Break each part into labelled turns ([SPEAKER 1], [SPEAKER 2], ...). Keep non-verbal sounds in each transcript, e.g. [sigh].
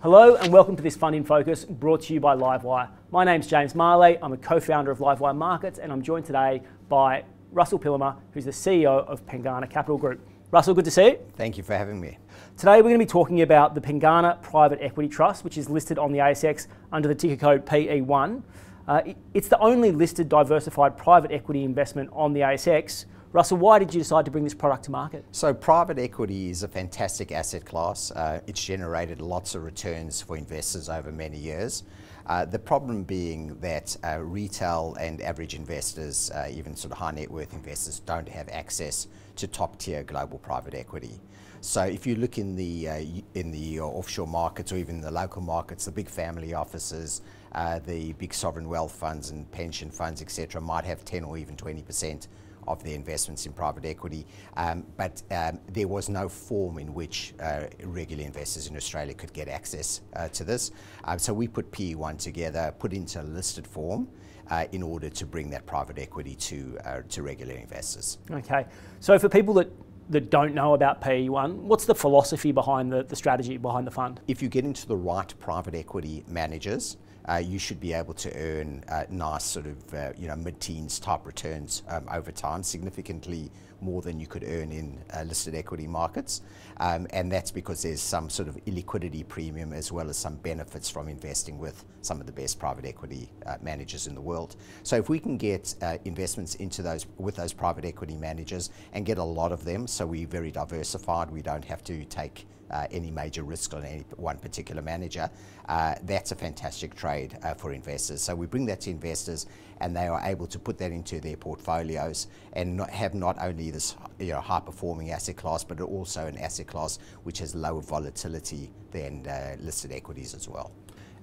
[SPEAKER 1] Hello and welcome to this Fund in Focus brought to you by Livewire. My name's James Marlay. I'm a co-founder of Livewire Markets and I'm joined today by Russel Pillemer, who's the CEO of Pengana Capital Group. Russel, good to see you.
[SPEAKER 2] Thank you for having me.
[SPEAKER 1] Today we're going to be talking about the Pengana Private Equity Trust, which is listed on the ASX under the ticker code PE1. Uh, it's the only listed diversified private equity investment on the ASX. Russel, why did you decide to bring this product to market?
[SPEAKER 2] So, private equity is a fantastic asset class. Uh, it's generated lots of returns for investors over many years. Uh, the problem being that uh, retail and average investors, uh, even sort of high net worth investors, don't have access to top tier global private equity. So if you look in the uh, in the offshore markets or even the local markets, the big family offices, uh, the big sovereign wealth funds and pension funds, etc., might have 10 or even 20 percent of their investments in private equity. Um, but um, there was no form in which uh, regular investors in Australia could get access uh, to this. Um, so we put PE1 together, put into a listed form. Uh, in order to bring that private equity to uh, to regular investors.
[SPEAKER 1] Okay, so for people that that don't know about PE1, what's the philosophy behind the, the strategy behind the fund?
[SPEAKER 2] If you get into the right private equity managers, you should be able to earn uh, nice sort of uh, you know mid-teens type returns um, over time, significantly more than you could earn in uh, listed equity markets, um, and that's because there's some sort of illiquidity premium as well as some benefits from investing with some of the best private equity uh, managers in the world. So if we can get uh, investments into those with those private equity managers and get a lot of them, so we're very diversified, we don't have to take uh, any major risk on any one particular manager, uh, that's a fantastic trade uh, for investors. So we bring that to investors and they are able to put that into their portfolios and not have not only this you know, high performing asset class, but also an asset class which has lower volatility than uh, listed equities as well.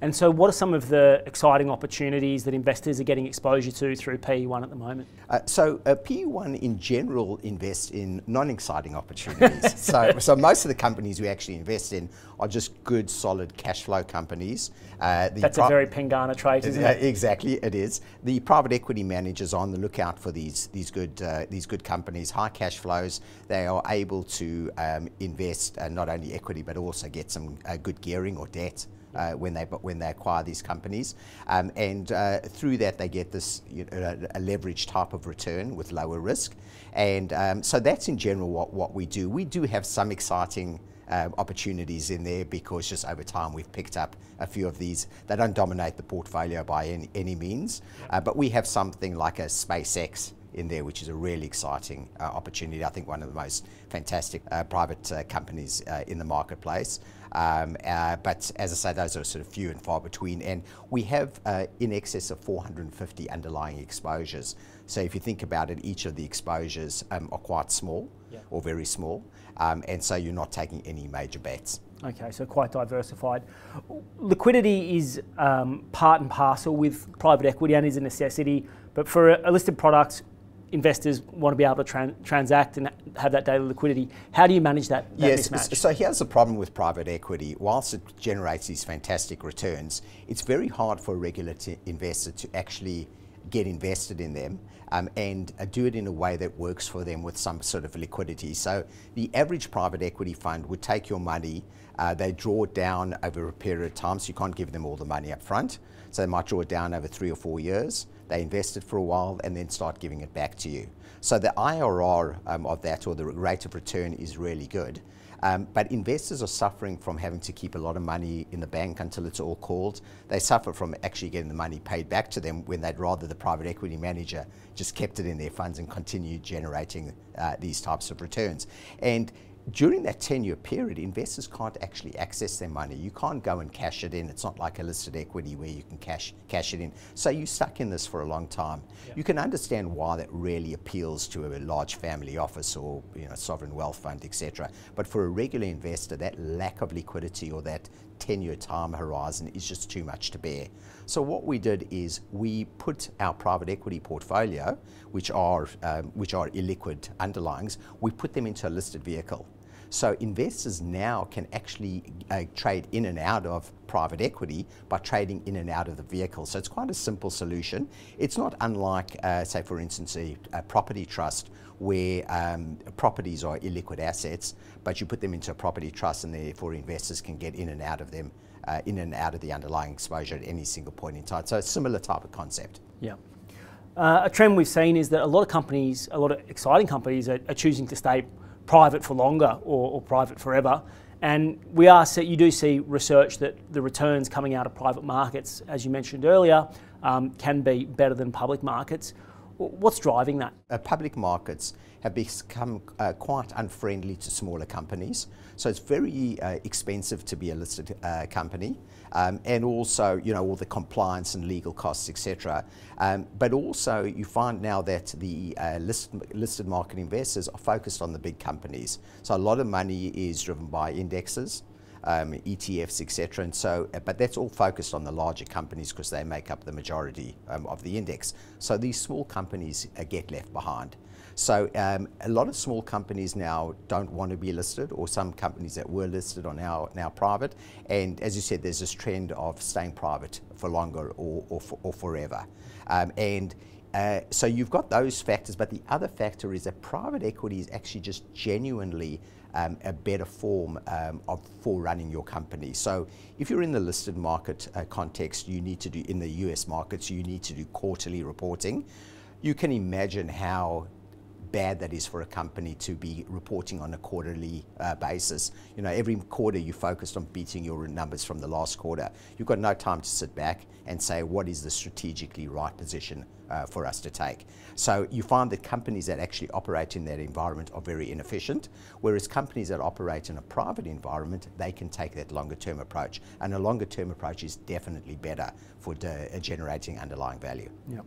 [SPEAKER 1] And so, what are some of the exciting opportunities that investors are getting exposure to through PE1 at the moment?
[SPEAKER 2] Uh, so, uh, PE1 in general invests in non exciting opportunities. [laughs] so, so, most of the companies we actually invest in are just good, solid cash flow companies.
[SPEAKER 1] Uh, That's a very Pengana trait, isn't it? [laughs]
[SPEAKER 2] Exactly, it is. The private equity managers are on the lookout for these, these, good, uh, these good companies, high cash flows. They are able to um, invest uh, not only equity but also get some uh, good gearing or debt uh, when they when they acquire these companies, um, and uh, through that they get this you know, a leverage type of return with lower risk, and um, so that's in general what what we do. We do have some exciting. Uh, opportunities in there because just over time we've picked up a few of these. They don't dominate the portfolio by any, any means, uh, but we have something like a SpaceX in there, which is a really exciting uh, opportunity. I think one of the most fantastic uh, private uh, companies uh, in the marketplace. Um, uh, but as I say, those are sort of few and far between. And we have uh, in excess of 450 underlying exposures. So if you think about it, each of the exposures um, are quite small yeah. or very small. Um, and so you're not taking any major bets.
[SPEAKER 1] Okay, so quite diversified. Liquidity is um, part and parcel with private equity and is a necessity, but for a listed product, investors want to be able to tran transact and have that daily liquidity. How do you manage that, that
[SPEAKER 2] yes,
[SPEAKER 1] mismatch?
[SPEAKER 2] So here's the problem with private equity. Whilst it generates these fantastic returns, it's very hard for a regular investor to actually get invested in them um, and uh, do it in a way that works for them with some sort of liquidity. So the average private equity fund would take your money, uh, they draw it down over a period of time, so you can't give them all the money up front. So they might draw it down over three or four years. They invest it for a while and then start giving it back to you. So the IRR um, of that or the rate of return is really good. Um, but investors are suffering from having to keep a lot of money in the bank until it's all called. They suffer from actually getting the money paid back to them when they'd rather the private equity manager just kept it in their funds and continued generating uh, these types of returns. And during that 10 year period, investors can't actually access their money. You can't go and cash it in. It's not like a listed equity where you can cash, cash it in. So you're stuck in this for a long time. Yeah. You can understand why that really appeals to a large family office or you know, sovereign wealth fund, etc. But for a regular investor, that lack of liquidity or that 10 year time horizon is just too much to bear. So, what we did is we put our private equity portfolio, which are, um, which are illiquid underlyings, we put them into a listed vehicle. So investors now can actually uh, trade in and out of private equity by trading in and out of the vehicle. So it's quite a simple solution. It's not unlike, uh, say, for instance, a, a property trust where um, properties are illiquid assets, but you put them into a property trust and therefore investors can get in and out of them, uh, in and out of the underlying exposure at any single point in time. So a similar type of concept.
[SPEAKER 1] Yeah. Uh, a trend we've seen is that a lot of companies, a lot of exciting companies, are, are choosing to stay private for longer or, or, private forever. And we are you do see research that the returns coming out of private markets, as you mentioned earlier, um, can be better than public markets. What's driving that?
[SPEAKER 2] Uh, public markets have become uh, quite unfriendly to smaller companies. So it's very uh, expensive to be a listed uh, company. Um, and also, you know, all the compliance and legal costs, etc. Um, but also, you find now that the uh, listed, listed market investors are focused on the big companies. So a lot of money is driven by indexes um, ETFs, etc. And so, uh, but that's all focused on the larger companies because they make up the majority um, of the index. So these small companies uh, get left behind. So um, a lot of small companies now don't want to be listed, or some companies that were listed are now now private. And as you said, there's this trend of staying private for longer or or, for, or forever. Um, and uh, so you've got those factors, but the other factor is that private equity is actually just genuinely um, a better form um, of for running your company. So if you're in the listed market uh, context, you need to do in the US markets, you need to do quarterly reporting. You can imagine how bad that is for a company to be reporting on a quarterly uh, basis. You know, every quarter you focused on beating your numbers from the last quarter. You've got no time to sit back and say what is the strategically right position uh, for us to take. So you find that companies that actually operate in that environment are very inefficient, whereas companies that operate in a private environment, they can take that longer term approach. And a longer term approach is definitely better for generating underlying value.
[SPEAKER 1] Yep.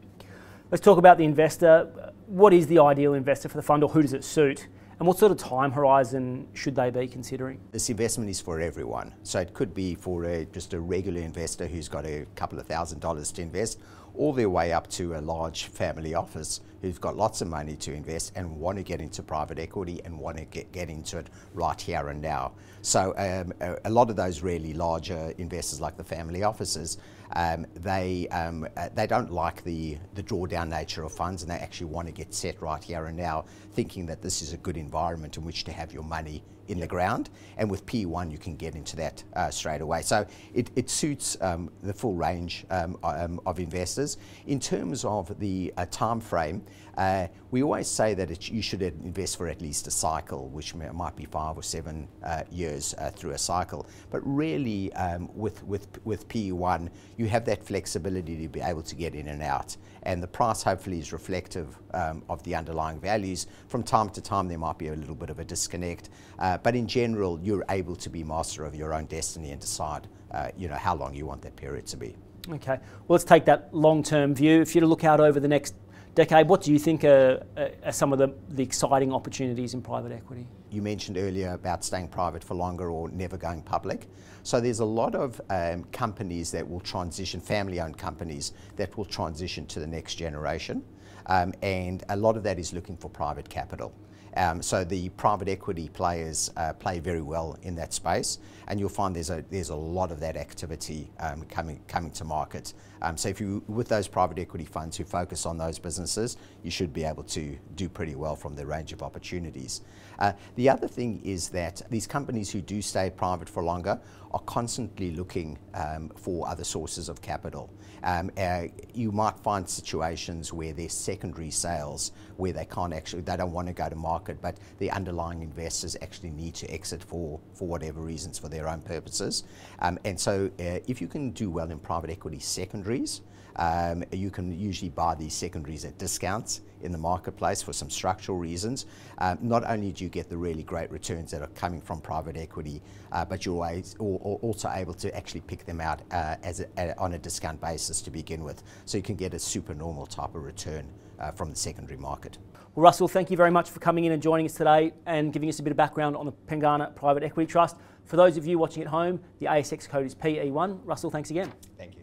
[SPEAKER 1] Let's talk about the investor. What is the ideal investor for the fund or who does it suit? And what sort of time horizon should they be considering?
[SPEAKER 2] This investment is for everyone. So it could be for a, just a regular investor who's got a couple of thousand dollars to invest, all the way up to a large family office who've got lots of money to invest and want to get into private equity and want to get, get into it right here and now. So um, a, a, lot of those really larger investors like the family offices um, they, um, uh, they don't like the, the drawdown nature of funds and they actually want to get set right here and now, thinking that this is a good environment in which to have your money in the ground. And with P1, you can get into that uh, straight away. So it, it suits um, the full range um, um, of investors. In terms of the uh, time frame, uh, we always say that you should invest for at least a cycle, which may, might be five or seven uh, years uh, through a cycle. But really, um, with, with, with P1, you have that flexibility to be able to get in and out. And the price hopefully is reflective um, of the underlying values. From time to time, there might be a little bit of a disconnect. Uh, but in general, you're able to be master of your own destiny and decide uh, you know, how long you want that period to be.
[SPEAKER 1] Okay, well, let's take that long term view. If to look out over the next decade. What do you think are, are some of the, the, exciting opportunities in private equity?
[SPEAKER 2] You mentioned earlier about staying private for longer or never going public. So there's a lot of um, companies that will transition, family-owned companies that will transition to the next generation. Um, and a lot of that is looking for private capital. Um, so the private equity players uh, play very well in that space, and you'll find there's a there's a lot of that activity um, coming coming to market. Um, so if you with those private equity funds who focus on those businesses, you should be able to do pretty well from the range of opportunities. Uh, the other thing is that these companies who do stay private for longer are constantly looking um, for other sources of capital. Um, uh, you might find situations where there's secondary sales where they can't actually, they don't want to go to market, but the underlying investors actually need to exit for, for whatever reasons, for their own purposes. Um, and so uh, if you can do well in private equity secondaries, um, you can usually buy these secondaries at discounts in the marketplace for some structural reasons. Um, not only do you get the really great returns that are coming from private equity, uh, but you're always, also able to actually pick them out uh, as a, a, on a discount basis to begin with. So you can get a super normal type of return uh, from the secondary market.
[SPEAKER 1] Well, Russel, thank you very much for coming in and joining us today and giving us a bit of background on the Pengana Private Equity Trust. For those of you watching at home, the ASX code is PE1. Russel, thanks again.
[SPEAKER 2] Thank you.